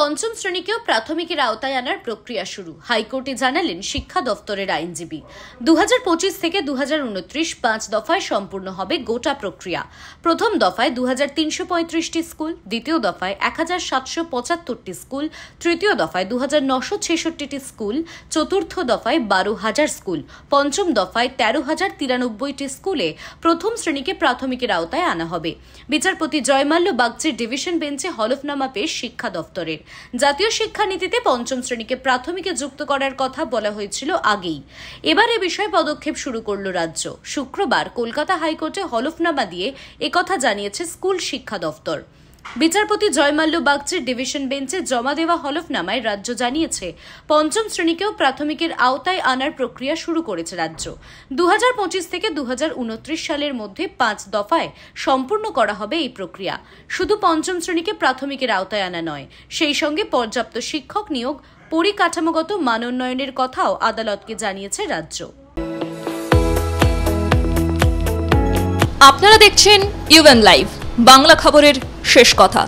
পঞ্চম শ্রেণীকেও প্রাথমিকের আওতায় আনার প্রক্রিয়া শুরু। হাইকোর্টে জানালেন, শিক্ষা দফতরের আইনজীবী। দু হাজার পঁচিশ থেকে দু পাঁচ দফায় সম্পূর্ণ হবে গোটা প্রক্রিয়া। প্রথম দফায় দু স্কুল, দ্বিতীয় দফায় এক পঁচাত্তরটি স্কুল, তৃতীয় দফায় দু স্কুল, চতুর্থ দফায় বারো হাজার স্কুল, পঞ্চম দফায় তেরো হাজার তিরানব্বইটি স্কুলে প্রথম শ্রেণীকে প্রাথমিকের আওতায় আনা হবে। বিচারপতি জয়মাল্য বাগচির ডিভিশন বেঞ্চে হলফনামা পেশ শিক্ষা দফতরের জাতীয় শিক্ষানীতিতে পঞ্চম শ্রেণীকে প্রাথমিকে যুক্ত করার কথা বলা হয়েছিল আগেই। এবার এ বিষয়ে পদক্ষেপ শুরু করল রাজ্য। শুক্রবার কলকাতা হাইকোর্টে হলফনামা দিয়ে একথা জানিয়েছে স্কুল শিক্ষা দফতর। বিচারপতি জয়মাল্য বাগচির ডিভিশন বেঞ্চে জমা দেওয়া হলফনামায় রাজ্য জানিয়েছে, পঞ্চম শ্রেণীকেও প্রাথমিকের আওতায় আনার প্রক্রিয়া শুরু করেছে রাজ্য। দুহাজার পঁচিশ থেকে দুহাজার উনত্রিশ সালের মধ্যে পাঁচ দফায় সম্পূর্ণ করা হবে এই প্রক্রিয়া। শুধু পঞ্চম শ্রেণীকে প্রাথমিকের আওতায় আনা নয়, সেই সঙ্গে পর্যাপ্ত শিক্ষক নিয়োগ, পরিকাঠামোগত মানোন্নয়নের কথাও আদালতকে জানিয়েছে রাজ্য। আপনারা দেখছেন ইউএন লাইভ বাংলা খবরের শেষ কথা।